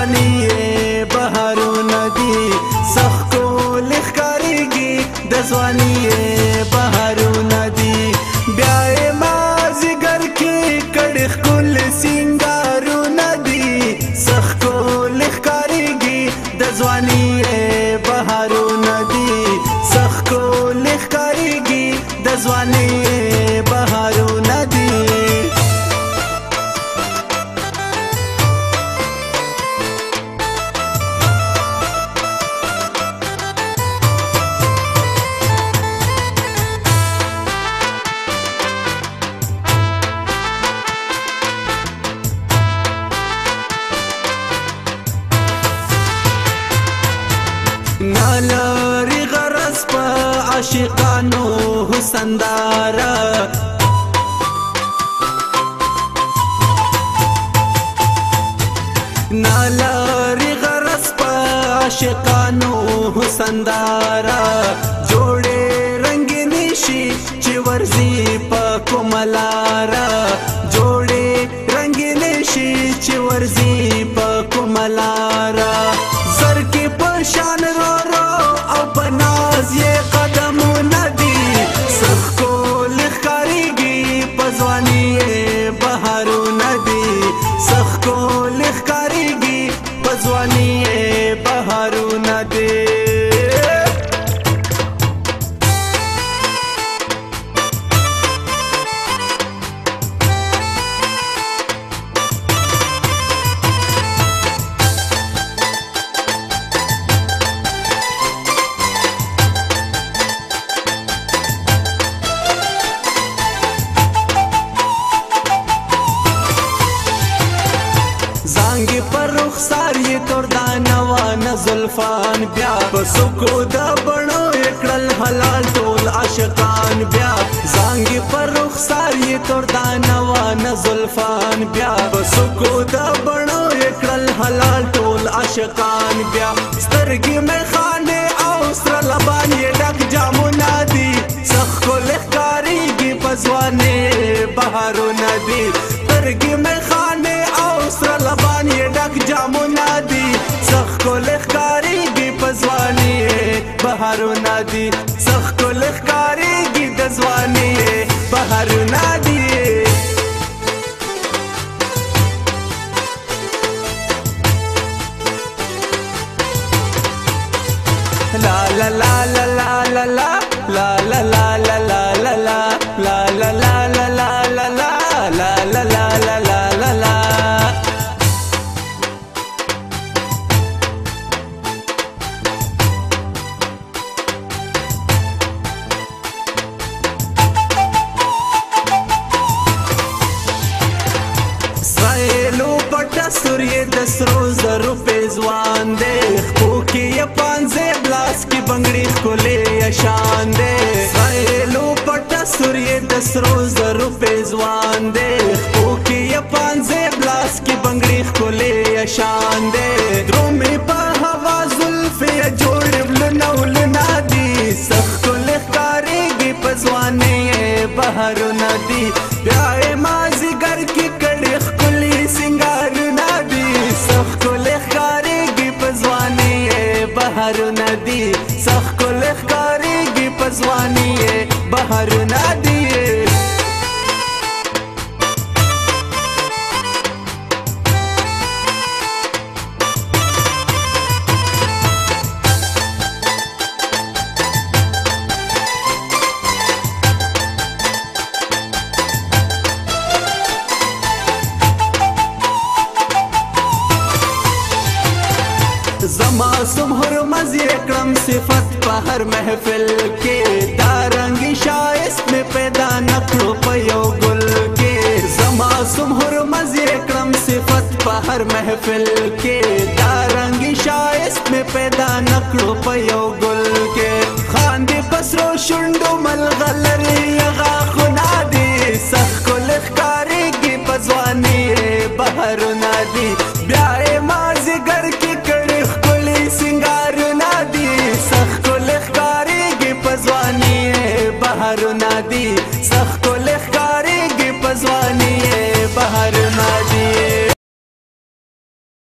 ګرانی بهارونه دي سخت کول ښکاریږي د ځواني بهارونه دي بیا یې مازیګر کې کړي ښکل سینګارونه دي سخت کول ښکاریږي د ځواني بهارونه دي سخت کول ښکاریږي د ځواني نالری غرس په عاشقانو حسن دارا نالری غرس په عاشقانو حسن دارا جوړې رنگینې شي چې ورزي په کوملارا جوړې رنگینې شي چې ورزي زلفان بیا پسکو دا بڑو اکڑل حلال ٹول عاشقان بیا زانگی پر رخ ساری تردان وان زلفان بیا پسکو دا بڑو اکڑل حلال ٹول عاشقان بیا سترگی میں خانے آو سر لبان یہ ڈک جامو نا دی سخکو لکھ گی پزوانے بہارو نا دی سترگی میں خانے آو سر لبان یہ ڈک جامو نا دی سخکو لکھ بهارونه دي څخ کول ښکاریږي د ځواني بهارونه دي لا لا لا لا لا لا لا لا لا لا دستور یې د سرو زرو پیزوان دی خپو کې یې پانځې بلاس کې بنګړي ښکلې شان دی سایلو په دستور یې د سرو زرو پیزوان دی خپو کې یې پانځې بلاس کې بنګړي ښکلې شان دی درومې په هوا زلفې جوړ بلنه ولنا دی سخت لخارېږي په ځوانې بهرونه دی بیا یې مازیګر کې کړې ښکلې سنګار دی سخ کل اخکاریگی پزوانی بحرنا دی صفت پہر محفل کے دارنگی شائست میں پیدا نقل پیو گل کے زما سمہر مزی کرم صفت پہر محفل کے دارنگی شائست میں پیدا نقل پیو گل کے خاندی پسرو شنڈو ملغلر یغا کارونه دي سخت